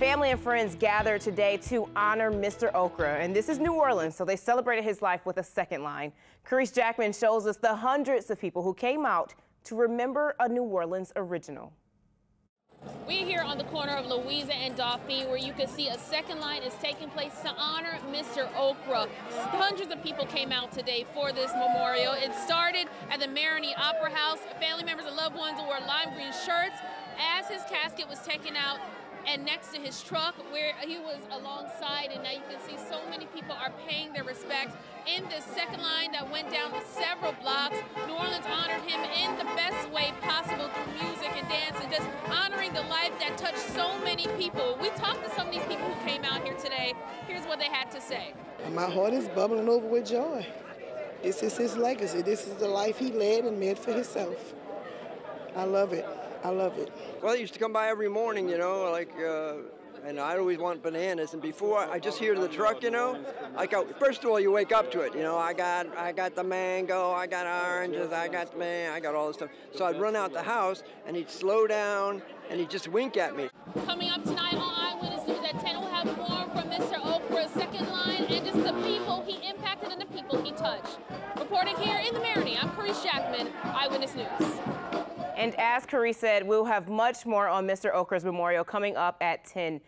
Family and friends gathered today to honor Mr. Okra, and this is New Orleans, so they celebrated his life with a second line. Carice Jackman shows us the hundreds of people who came out to remember a New Orleans original. We're here on the corner of Louisa and Dauphine where you can see a second line is taking place to honor Mr. Okra. Hundreds of people came out today for this memorial. It started at the Marigny Opera House. Family members and loved ones wore lime green shirts as his casket was taken out and next to his truck where he was alongside and now you can see so many people are paying their respects in this second line that went down several blocks. New Orleans honored him in the best way possible through music and dance and just honoring the life that touched so many people. We talked to some of these people who came out here today. Here's what they had to say. My heart is bubbling over with joy. This is his legacy. This is the life he led and made for himself. I love it. I love it. Well, I used to come by every morning, you know, like, uh, and I always want bananas. And before I just hear the truck, you know, like first of all, you wake up to it. You know, I got, I got the mango, I got oranges, I got man, I got all this stuff. So I'd run out the house, and he'd slow down, and he'd just wink at me. Coming up tonight on Eyewitness News at 10, we'll have more from Mr. Okra's second line and just the people he impacted and the people he touched. Reporting here in the Marigny, I'm Carice Jackman, Eyewitness News. And as Carice said, we'll have much more on Mr. Okra's memorial coming up at 10.